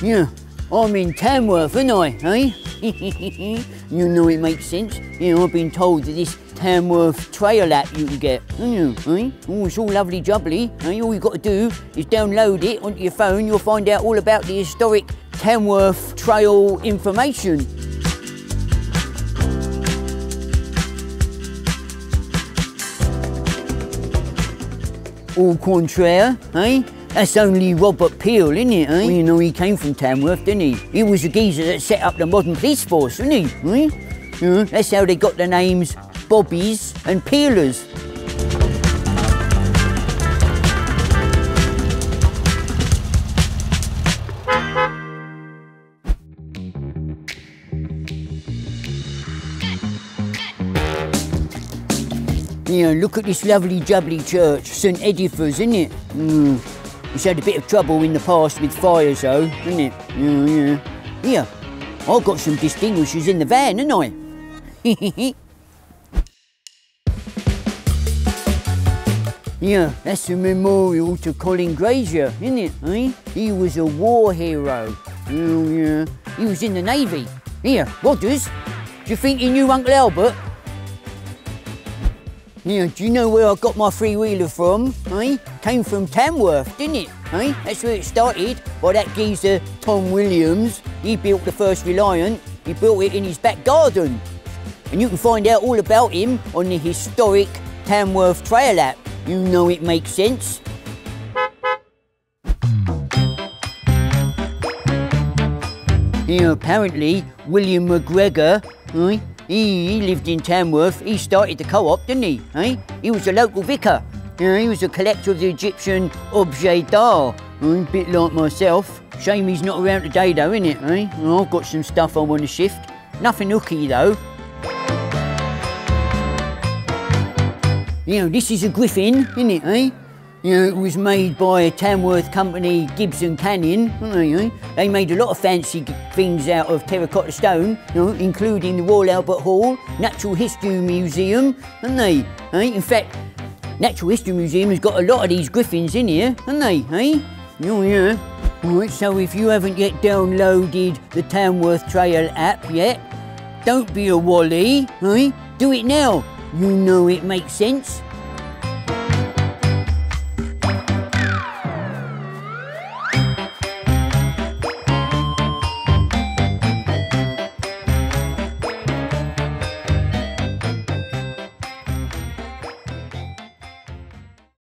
Yeah, I'm in Tamworth, ain't I, eh? you know it makes sense. Yeah, I've been told that this Tamworth trail app you can get, you, eh? Oh, it's all lovely jubbly, eh? All you've got to do is download it onto your phone, you'll find out all about the historic Tamworth trail information. Au contraire, eh? That's only Robert Peel, isn't it, eh? Well, you know, he came from Tamworth, didn't he? He was the geezer that set up the modern police force, wasn't he? Eh? Yeah, that's how they got the names Bobbies and Peelers. Yeah, look at this lovely jubbly church, St Editha's, isn't it? Mm. It's had a bit of trouble in the past with fires though, isn't it? Yeah, yeah. Here, I've got some distinguishers in the van, haven't I? yeah, that's a memorial to Colin Grazier, isn't it? Eh? He was a war hero. Oh, yeah. He was in the Navy. Here, Rodders, do you think he knew Uncle Albert? Yeah, do you know where I got my three-wheeler from? Eh? Came from Tamworth, didn't it? Eh? That's where it started, by that geezer Tom Williams. He built the first Reliant. He built it in his back garden. And you can find out all about him on the historic Tamworth Trail app. You know it makes sense. Yeah, apparently, William MacGregor, eh? He, he lived in Tamworth. He started the co-op, didn't he? Eh? He was a local vicar. He was a collector of the Egyptian objet d'art. A bit like myself. Shame he's not around today though, innit? Eh? I've got some stuff I want to shift. Nothing hooky though. You know, this is a griffin, isn't it, eh? You know, it was made by a Tamworth company, Gibbs and Canning. They, they made a lot of fancy things out of terracotta stone, you know, including the Royal Albert Hall, Natural History Museum, haven't they? Eh? In fact, Natural History Museum has got a lot of these griffins in here, haven't they? Eh? Oh, yeah. Right, so if you haven't yet downloaded the Tamworth Trail app yet, don't be a wally, eh? Do it now. You know it makes sense.